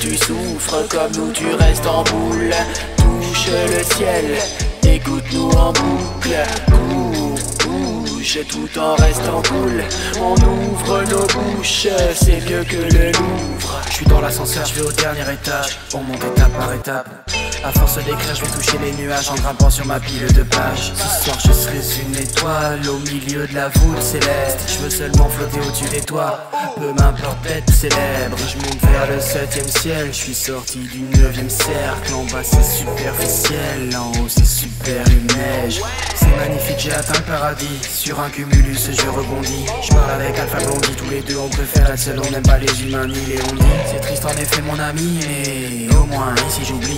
Tu souffres comme nous, tu restes en boule. Touche le ciel, écoute-nous en boucle. Bouge, tout en restant cool. On ouvre nos bouches, c'est mieux que le Louvre. Je suis dans l'ascenseur, je vais au dernier étage. On monte étape par étape. À force d'écrire, je vais toucher les nuages en grimpant sur ma pile de pages. Ce soir, je serai une étoile au milieu de la voûte céleste. Je veux seulement flotter au-dessus des toits. Peu m'importe d'être célèbre. Je monte vers le septième ciel. Je suis sorti du neuvième cercle. En bas, c'est superficiel. En haut, c'est super une neige. C'est magnifique, j'ai atteint le paradis. Sur un cumulus, je rebondis. Je parle avec Alpha Blondie. Tous les deux, on préfère être seul. On n'aime pas les humains ni les ondis. C'est triste en effet, mon ami. Mais au moins, ici, j'oublie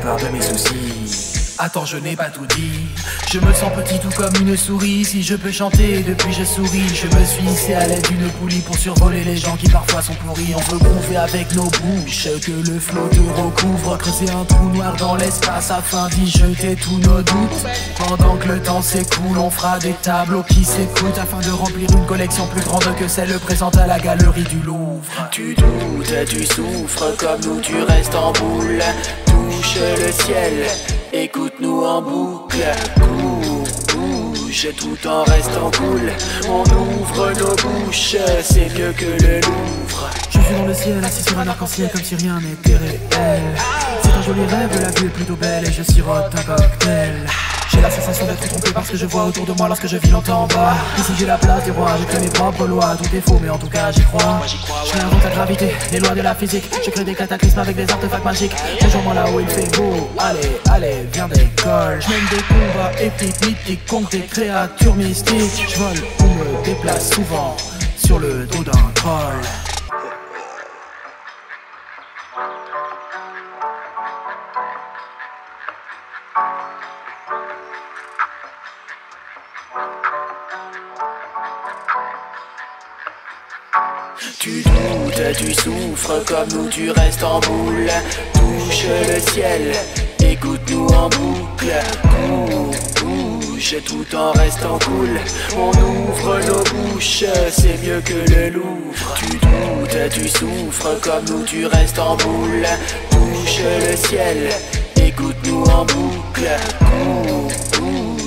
plupart de mes soucis. Attends, je n'ai pas tout dit. Je me sens petit tout comme une souris. Si je peux chanter, depuis je souris. Je me suis hissé à l'aide d'une poulie pour survoler les gens qui parfois sont pourris. On veut prouver avec nos bouches que le flot te recouvre. Creuser un trou noir dans l'espace afin d'y jeter tous nos doutes. Pendant que le temps s'écoule, on fera des tableaux qui s'écoutent afin de remplir une collection plus grande que celle présente à la galerie du Louvre. Tu doutes, tu souffres comme nous, tu restes en boule. Touche le ciel, écoute-nous en boucle. Cours, bouge, tout en restant cool. On ouvre nos bouches, c'est mieux que le Louvre. Je suis dans le ciel, assis sur un arc-en-ciel comme si rien n'était réel. C'est un joli rêve, la vue est plutôt belle et je sirote un cocktail. Sensation d'être trompé parce que je vois autour de moi lorsque je vis longtemps en bas. Ici j'ai la place des rois, j'écris mes propres lois, tout est faux mais en tout cas j'y crois. Je réinvente la gravité, les lois de la physique, je crée des cataclysmes avec des artefacts magiques. Rejoins-moi là où il fait beau, allez, allez, viens d'école. Je des combats épiques, mythiques contre des créatures mystiques. Je vole ou me déplace souvent sur le dos d'un troll. Tu doutes, tu souffres comme nous, tu restes en boule. Touche le ciel, écoute-nous en boucle. Cours, tout en restant cool. On ouvre nos bouches, c'est mieux que le Louvre. Tu doutes, tu souffres comme nous, tu restes en boule. Touche le ciel, écoute-nous en boucle. Cours, bouge,